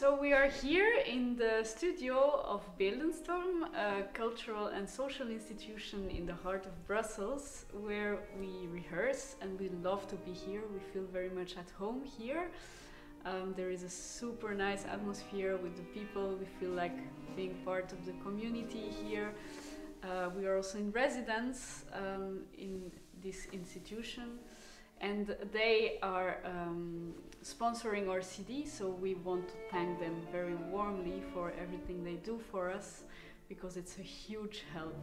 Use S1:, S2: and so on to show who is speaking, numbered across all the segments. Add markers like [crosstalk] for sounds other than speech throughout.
S1: So we are here in the studio of Beeldenstorm, a cultural and social institution in the heart of Brussels, where we rehearse and we love to be here. We feel very much at home here. Um, there is a super nice atmosphere with the people. We feel like being part of the community here. Uh, we are also in residence um, in this institution and they are um, sponsoring our CD, so we want to thank them very warmly for everything they do for us because it's a huge help.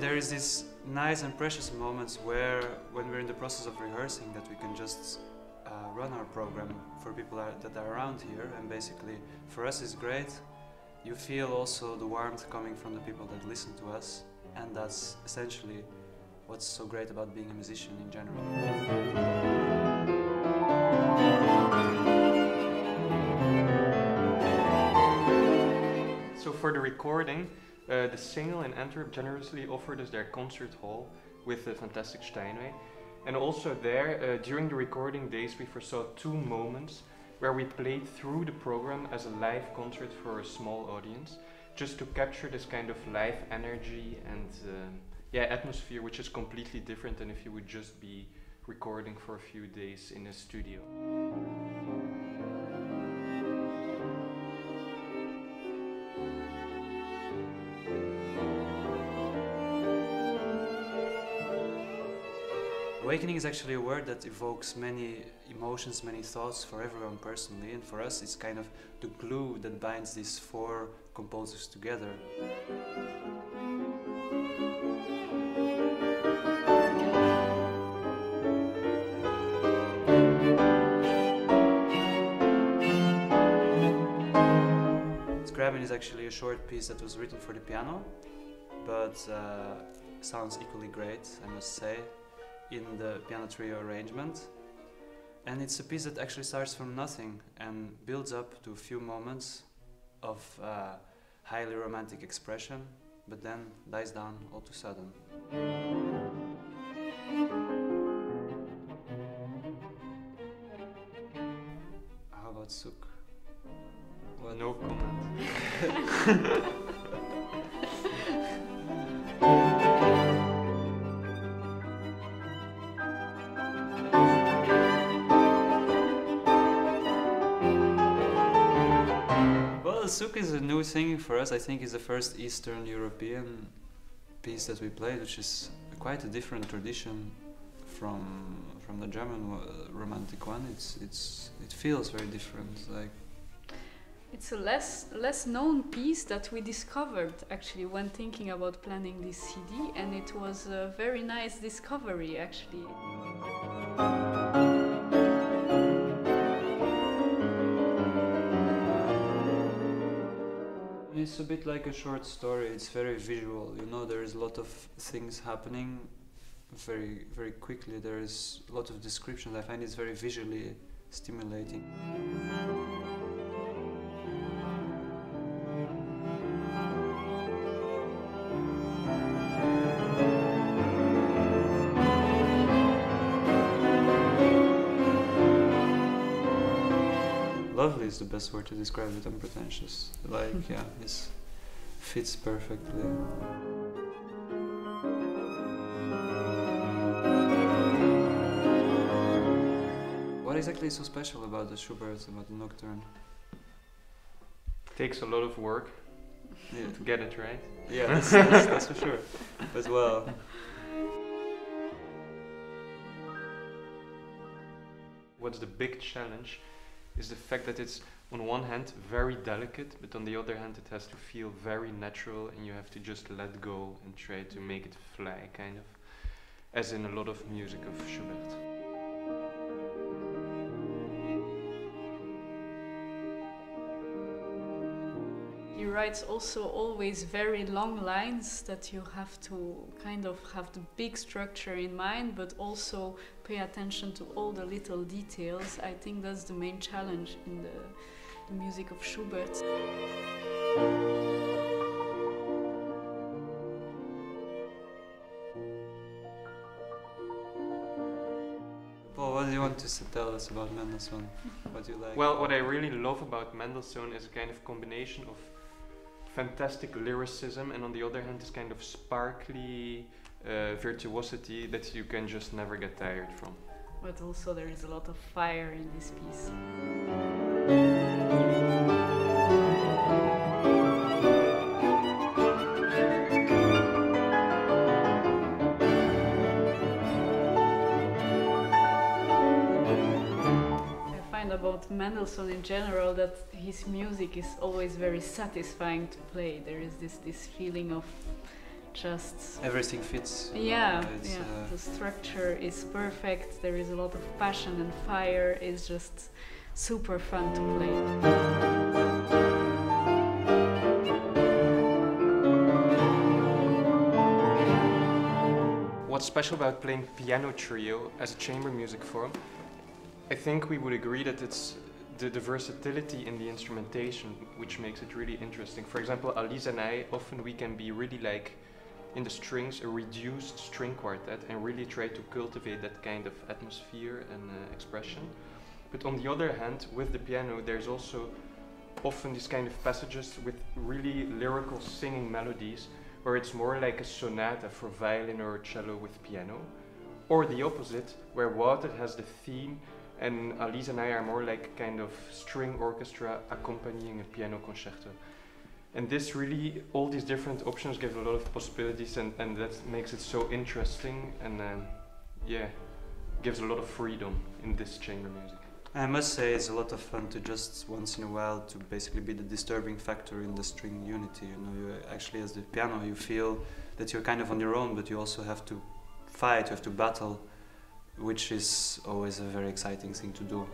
S2: There is this nice and precious moments where, when we're in the process of rehearsing, that we can just uh, run our program for people that are around here, and basically, for us, it's great. You feel also the warmth coming from the people that listen to us, and that's essentially what's so great about being a musician in general.
S3: So for the recording, uh, DeSingel in Antwerp generously offered us their concert hall with the fantastic Steinway. And also there, uh, during the recording days, we foresaw two moments where we played through the program as a live concert for a small audience, just to capture this kind of live energy and uh, yeah, atmosphere, which is completely different than if you would just be recording for a few days in a studio.
S2: Awakening is actually a word that evokes many emotions, many thoughts for everyone personally, and for us, it's kind of the glue that binds these four composers together. Scriabin is actually a short piece that was written for the piano, but uh, sounds equally great, I must say in the piano trio arrangement. And it's a piece that actually starts from nothing and builds up to a few moments of uh, highly romantic expression, but then dies down all too sudden. How about Suk?
S3: Well, no comment. [laughs]
S2: new thing for us. I think is the first Eastern European piece that we played, which is quite a different tradition from from the German uh, romantic one. It's it's it feels very different. Like
S1: It's a less less known piece that we discovered actually when thinking about planning this CD, and it was a very nice discovery actually.
S2: It's a bit like a short story. It's very visual. You know, there is a lot of things happening very, very quickly. There is a lot of descriptions. I find it's very visually stimulating. Lovely is the best word to describe it. Unpretentious. Like, [laughs] yeah, it fits perfectly. What exactly is so special about the Schubert, about the Nocturne?
S3: Takes a lot of work
S2: Yeah,
S3: to get it right.
S2: yeah that's, that's, that's for sure. But well,
S3: What's the big challenge is the fact that it's on one hand very delicate, but on the other hand it has to feel very natural and you have to just let go and try to make it fly, kind of. As in a lot of music of Schubert.
S1: He writes also always very long lines that you have to kind of have the big structure in mind, but also pay attention to all the little details. I think that's the main challenge in the, the music of Schubert.
S2: Paul, what do you want to tell us about Mendelssohn? What do you like?
S3: Well, what I really love about Mendelssohn is a kind of combination of fantastic lyricism and on the other hand this kind of sparkly uh, virtuosity that you can just never get tired from.
S1: But also there is a lot of fire in this piece. About Mendelssohn in general that his music is always very satisfying to play. There is this this feeling of just
S2: Everything fits.
S1: yeah,
S2: It's,
S1: yeah.
S2: uh,
S1: the structure is perfect. There is a lot of passion and fire. It's just super fun to play.
S3: What's special about playing piano trio as a chamber music form? I think we would agree that it's the, the versatility in the instrumentation which makes it really interesting. For example, Alice and I often we can be really like in the strings a reduced string quartet and really try to cultivate that kind of atmosphere and uh, expression. But on the other hand, with the piano, there's also often these kind of passages with really lyrical singing melodies where it's more like a sonata for violin or cello with piano, or the opposite, where Wouter has the theme and Alice and I are more like kind of string orchestra accompanying a piano concerto. And this really, all these different options give a lot of possibilities, and, and that makes it so interesting, and um, yeah, gives a lot of freedom in this chamber music.
S2: I must say it's a lot of fun to just once in a while to basically be the disturbing factor in the string unity. You know, you actually as the piano you feel that you're kind of on your own, but you also have to fight, you have to battle, which is always a very exciting thing to do.